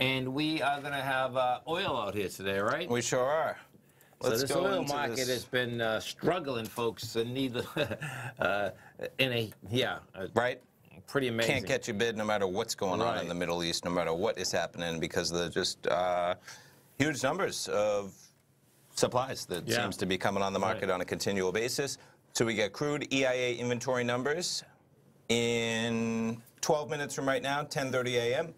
And we are going to have uh, oil out here today, right? We sure are. so Let's this go oil market this- has been uh, struggling, folks. And neither, uh, in a yeah, uh, right. pretty amazing. Can't get a bid no matter what's going on in the Middle East, no matter what is happening, because of the just uh, huge numbers of supplies that Yeah. seems to be coming on the market Right. on a continual basis. So we get crude EIA inventory numbers in 12 minutes from right now, 10:30 a.m.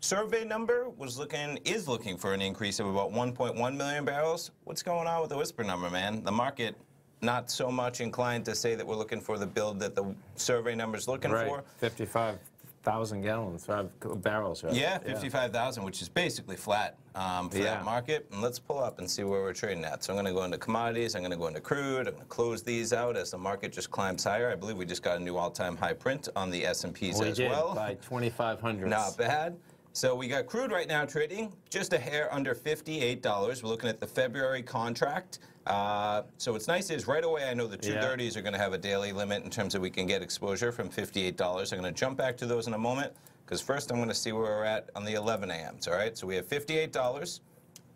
Survey number was looking is looking for an increase of about 1.1 million barrels. What's going on with the whisper number, man? The market not so much inclined to say that we're looking for the build that the survey number's looking right. for. 55,000 gallons, five barrels, right? Yeah, 55,000, which is basically flat um, for Yeah. that market. And let's pull up and see where we're trading at. So I'm going to go into commodities. I'm going to go into crude. I'm going to close these out as the market just climbs higher. I believe we just got a new all-time high print on the S&Ps We as did well. by 2,500. Not bad. So we got crude right now trading just a hair under $58. We're looking at the February contract. Uh, so what's nice is right away I know the Yeah. 230s are going to have a daily limit in terms of we can get exposure from $58. I'm going to jump back to those in a moment because first I'm going to see where we're at on the 11 a.m.s. All right, so we have $58.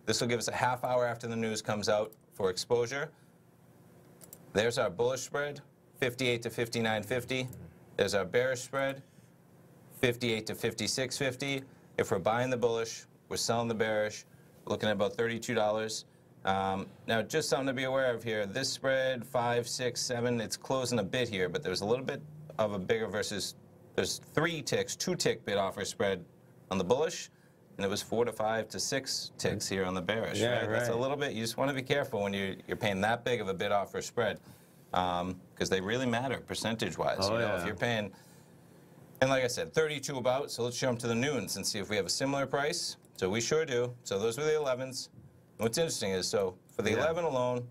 This will give us a half hour after the news comes out for exposure. There's our bullish spread, 58 to 59.50. There's our bearish spread, 58 to 56.50. If we're buying the bullish, we're selling the bearish, looking at about $32. Um, now, just something to be aware of here. This spread, five, six, seven, it's closing a bit here, but there's a little bit of a bigger versus, there's three ticks, two tick bid offer spread on the bullish, and it was four to five to six ticks here on the bearish. Yeah, right? That's a little bit, you just want to be careful when you're, you're paying that big of a bid offer spread because they really matter percentage-wise. Oh, you know, yeah. if you're paying and like I said, 32 about, so let's jump to the noons and see if we have a similar price. So we sure do. So those were the 11s. And what's interesting is, so for the Yeah. 11 alone,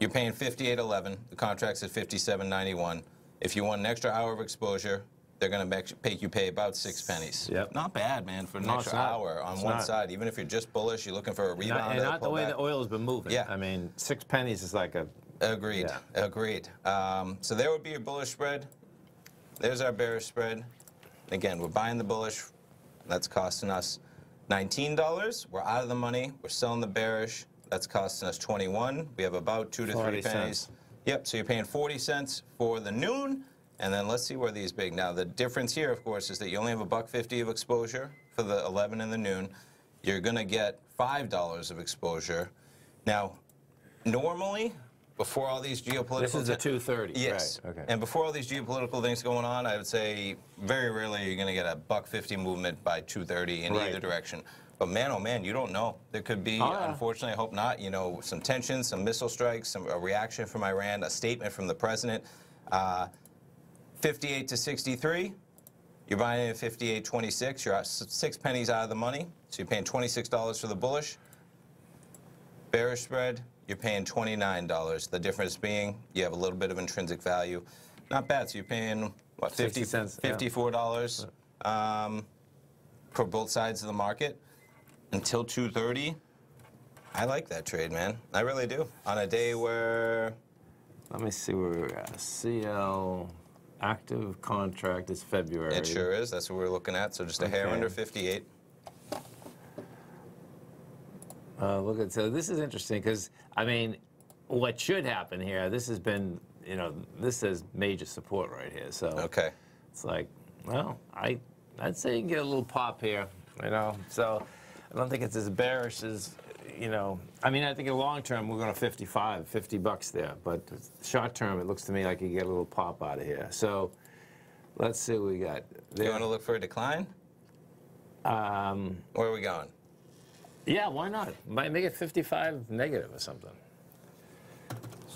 you're paying 58.11. The contract's at 57.91. If you want an extra hour of exposure, they're going to make, make you pay about six pennies. Yep. Not bad, man, for an No, extra hour on It's one not. side. Even if you're just bullish, you're looking for a rebound. Not, and not the way back. the oil's been moving. Yeah. I mean, six pennies is like a. Agreed. Yeah. Agreed. Um, so there would be your bullish spread. There's our bearish spread. Again, we're buying the bullish. That's costing us $19. We're out of the money. We're selling the bearish. That's costing us 21. We have about two to three pennies. cents. Yep. So you're paying 40 cents for the noon, and then let's see where these big. Now the difference here, of course, is that you only have a buck 50 of exposure for the 11 and the noon. You're going to get five dollars of exposure. Now, normally, before all these geopolitical This is the 230. Yes. Right. Okay. And before all these geopolitical things going on, I would say very rarely you're going to get a buck 50 movement by 230 in Right. either direction. But man, oh man, you don't know. There could be, Oh, unfortunately, I hope not, you know, some tensions, some missile strikes, some, a reaction from Iran, a statement from the president. Uh, 58 to 63, you're buying at 58.26. You're six pennies out of the money. So you're paying $26 for the bullish. Bearish spread, you're paying $29. The difference being you have a little bit of intrinsic value. Not bad. So you're paying, what, 50 cents, $54 um, for both sides of the market until 230. I like that trade, man. I really do. On a day where Let me see where we're at. CL active contract is February. it sure is, that's what we're looking at. So just a hair under 58. Uh, look at so this is interesting because I mean, what should happen here? This has been you know this is major support right here. So Okay. it's like well I I'd say you can get a little pop here. You know so I don't think it's as bearish as you know. I mean I think in the long term we're going to 55, 50 bucks there, but short term it looks to me like you get a little pop out of here. So let's see what we got. You want to look for a decline? Um, Where are we going? Yeah, why not? Might make it 55 negative or something.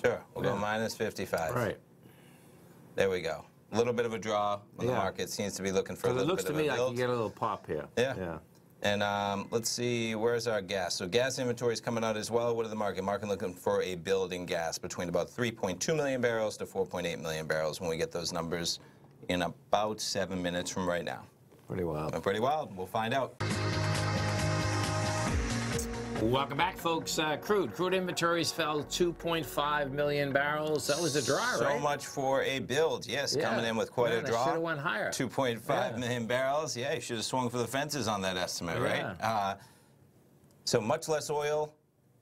Sure. We'll go minus 55. Right. There we go. A little bit of a draw when the market seems to be looking for a Because it looks to me a like you get a little pop here. Yeah. Yeah. And um, let's see, where's our gas? So gas inventory is coming out as well. What are the market? Market looking for a build in gas between about 3.2 million barrels to 4.8 million barrels when we get those numbers in about seven minutes from right now. Pretty wild. Pretty wild. We'll find out. Welcome back, folks. Uh, crude. Crude inventories fell 2.5 million barrels. That was a draw, so right? much for a build. Yes, Yeah. coming in with quite Man, a draw. shoulda went higher. 2.5 Yeah. million barrels. Yeah, you should have swung for the fences on that estimate, right? Uh, so much less oil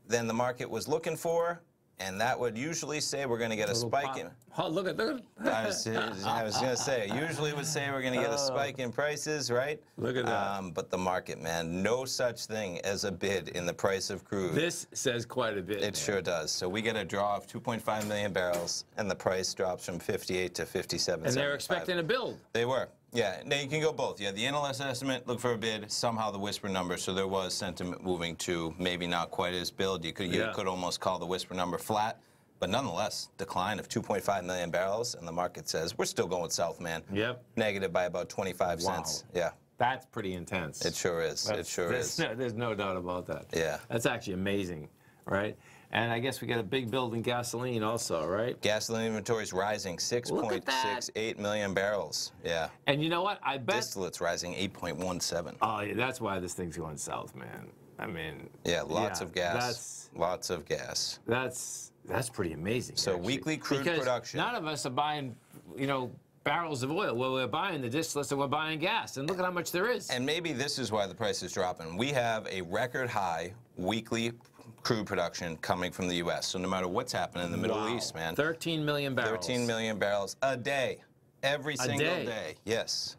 than the market was looking for, and that would usually say we're going to get a Little spike pop. in. Oh, look at look at I was, I was going to say, usually would say we're going to get a spike in prices, right? Oh. Look at that. Um, but the market, man, no such thing as a bid in the price of crude. This says quite a bit. It man. sure does. So we get a draw of 2.5 million barrels, and the price drops from 58 to 57. And they're expecting a build. They were. Yeah. Now you can go both. Yeah. The NLS estimate, look for a bid. Somehow the whisper number. So there was sentiment moving to maybe not quite as build. You could you Yeah. could almost call the whisper number flat, but nonetheless decline of 2.5 million barrels, and the market says we're still going south, man. Yep. Negative by about 25 Wow. cents. Yeah. That's pretty intense. It sure is. it sure there's is. No, there's no doubt about that. Yeah. That's actually amazing, right? And I guess we got a big build in gasoline also, right? Gasoline inventory is rising Look at that. 6.68 million barrels. Yeah. And you know what? I bet. Distillates rising 8.17. oh, yeah, that's why this thing's going south, man. I mean. Yeah, lots yeah, of gas. That's Lots of gas. that's that's pretty amazing. So actually. weekly crude Because production. None of us are buying, you know, barrels of oil. Well, we're buying the distillates and we're buying gas, and look at how much there is. And maybe this is why the price is dropping. We have a record high weekly crude production coming from the U.S. So no matter what's happening in the Middle Wow. East, man, 13 million barrels. 13 million barrels a day, every single day. day. Yes,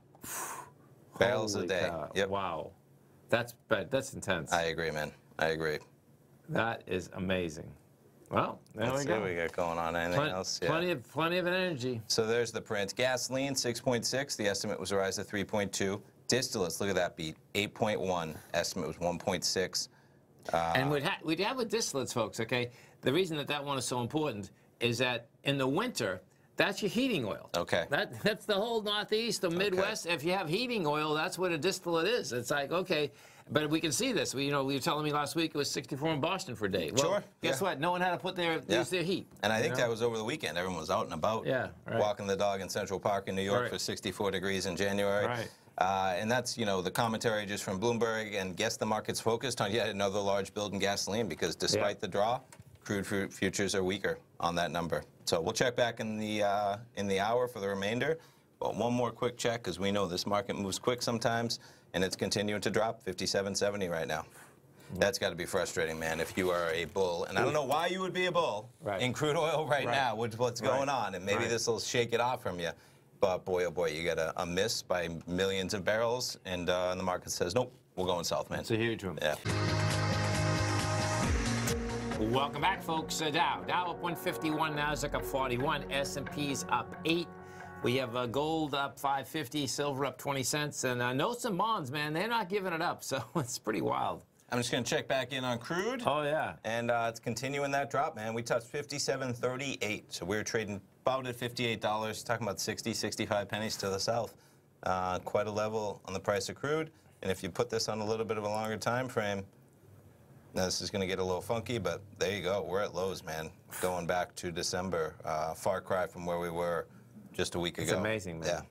barrels a day. Yep. Wow. That's bad. That's intense. I agree, man. I agree. That is amazing. Well, there Let's we see go. what we got going on. Anything Plen- else? Yeah. Plenty of plenty of energy. So there's the print. Gasoline, 6.6. The estimate was a rise to 3.2. Distillates, look at that beat, 8.1. Estimate was 1.6. and ah. we'd, ha- we'd have with distillates, folks. Okay, the reason that that one is so important is that in the winter, that's your heating oil. Okay. That that's the whole Northeast, the Midwest. If you have heating oil, that's what a distillate is. It's like okay, but we can see this. We, you know, you were telling me last week it was 64 in Boston for a day. Well, Sure, Guess yeah. what? No one had to put their Yeah. use their heat. And I think know? that was over the weekend. Everyone was out and about. Yeah, right. Walking the dog in Central Park in New York Right. for 64 degrees in January. Right. Uh, and that's, you know, the commentary just from Bloomberg. And guess the market's focused on yet another large build in gasoline because despite Yeah. the draw, crude futures are weaker on that number. So we'll check back in the uh, in the hour for the remainder. But one more quick check because we know this market moves quick sometimes, and it's continuing to drop 57.70 right now. That's got to be frustrating, man. If you are a bull, and I don't know why you would be a bull Right. in crude oil right, Right. now with what's Right. going on, and maybe this will shake it off from you. But boy, oh boy, you get a, a miss by millions of barrels, and, uh, and the market says, nope, we're going south, man. It's a huge one. Yeah. Welcome back, folks. Uh, Dow, Dow up 151, Nasdaq up 41, S&P's up 8. We have uh, gold up 550, silver up 20 cents, and uh, notes and bonds, man, they're not giving it up, so it's pretty wild. I'm just going to check back in on crude. Oh yeah. And uh, it's continuing that drop, man. We touched 57.38, so we were trading about at $58, talking about 60, 65 pennies to the south. Uh, quite a level on the price of crude. And if you put this on a little bit of a longer time frame, now this is going to get a little funky, but there you go. We're at lows, man. Going back to December, uh, far cry from where we were just a week ago. amazing, man. Yeah.